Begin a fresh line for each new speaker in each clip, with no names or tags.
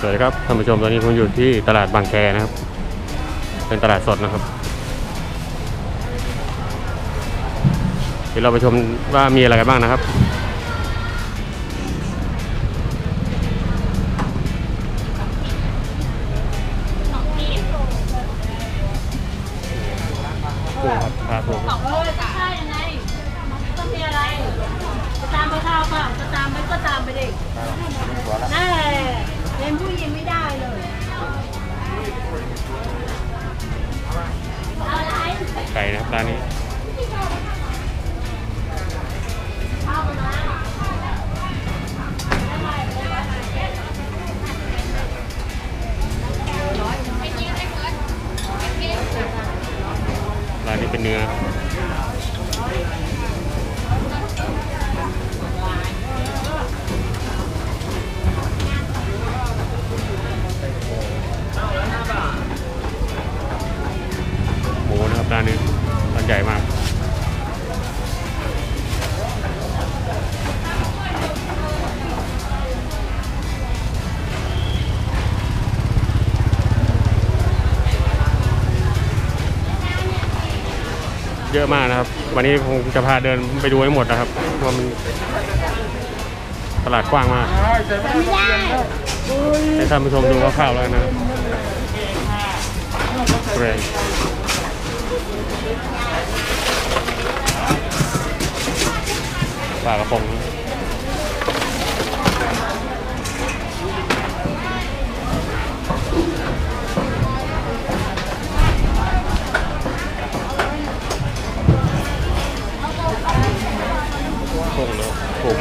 สวัสดีครับท่านผู้ชมตอนนี้ผมอยู่ที่ตลาดบางแคนะครับ เป็นตลาดสดนะครับเดี๋ยวเราไปชมว่ามีอะไรกันบ้างนะครับ ก่
นะ
ครับร้านนี้ร้านนี้เป็นเนื้อ ยอะมากนะครับ วันนี้คงจะพาเดินไปดูให้หมดนะครับว่ามันตลาดกว้างมากให้ท่านผู้ชมดูคร่าวๆแล้วนะครับเกรย์ปลากระพง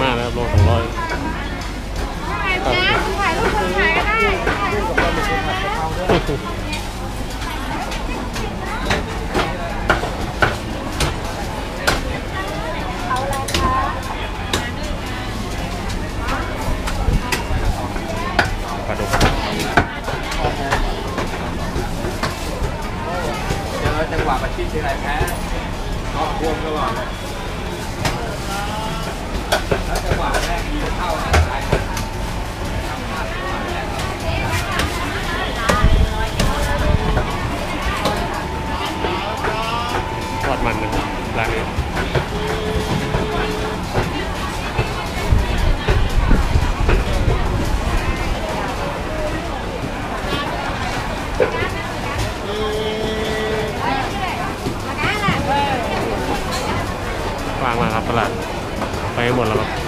มากนะครับโลสองร้อย
ถ่ายรูปคนถ่ายก็ได้า
ง
มาครับตลาดไปให้หมดแล้วครับ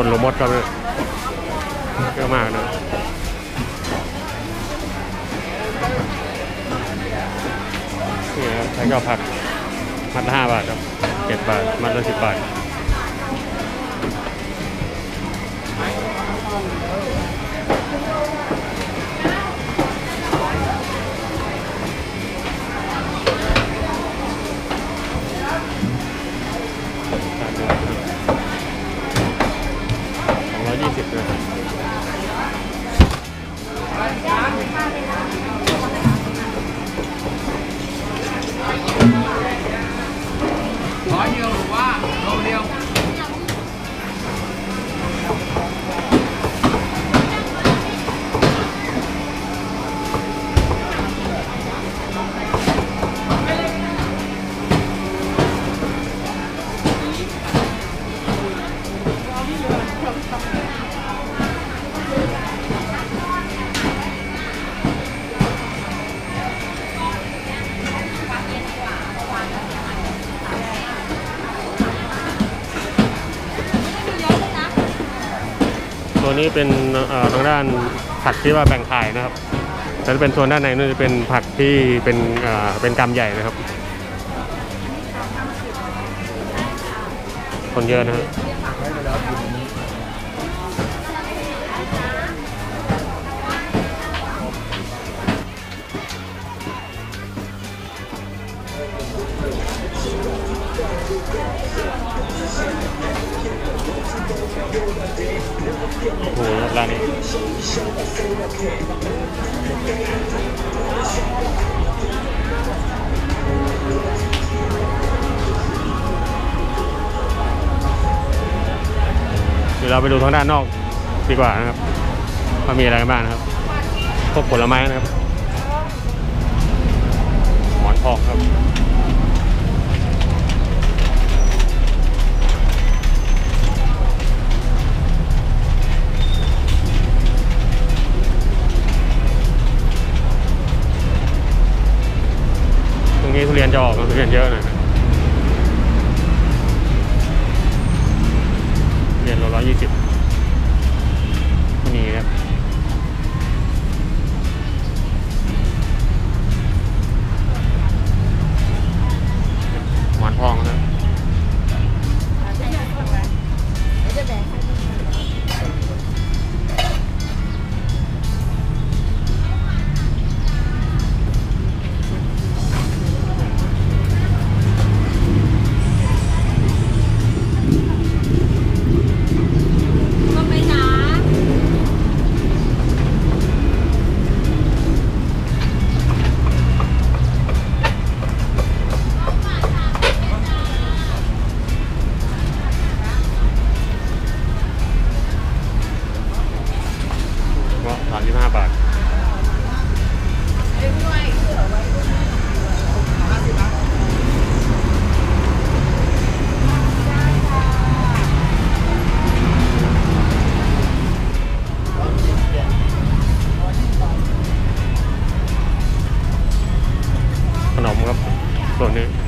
คนลงมดครับเนี่ยเยอะมากนะนี่ครับใช้ข้าวผัดมัดละห้าบาทครับเจ็ดบาท มัดละสิบบาท ตัวนี้เป็นเอ่อทางด้านผัดที่ว่าแบ่งขายนะครับแต่ถ้เป็นโซนด้านในนู่นจะเป็นผักที่เป็นอ่าเป็นกำใหญ่นะครับ คนเยอะนะฮะ โอ้โหร้านนี้เดี๋ยวเราไปดูทางด้านนอกดีกว่านะครับว่ามีอะไรกันบ้างนะครับ พวกผลไม้นะครับ หมอนทองครับ ออกทุเรียนเยอะหน่อยเรียนโลร้อยยี่สิบ ก็สามสิบห้าบาทขนมครับส่วนนี้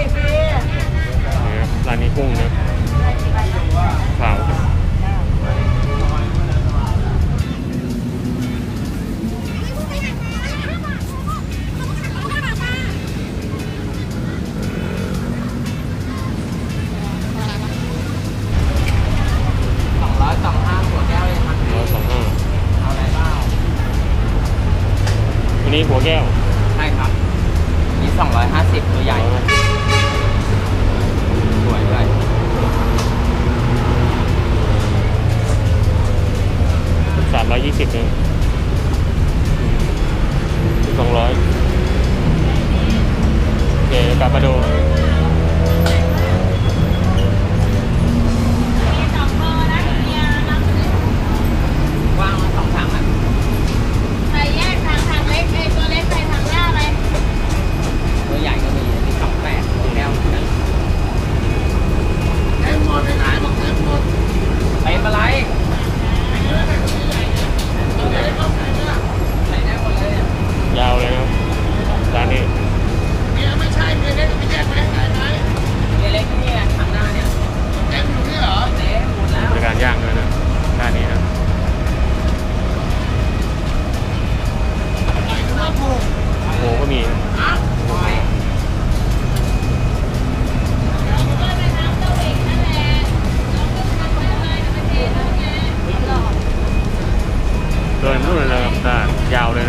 เก้าสิบพี่นี่ครับร้านนี้
กุ้งนะครับ
เผาร้อ
ยสอ
งห้าอันนี้
หัวแก้ว ใช่ครั
บ นี่250 ตัวใหญ่ ร้อยยี่สิบเอง
สองร้อยโอเค
กลับมาดู เลยนู่น
เลยตลาดยา
วเลย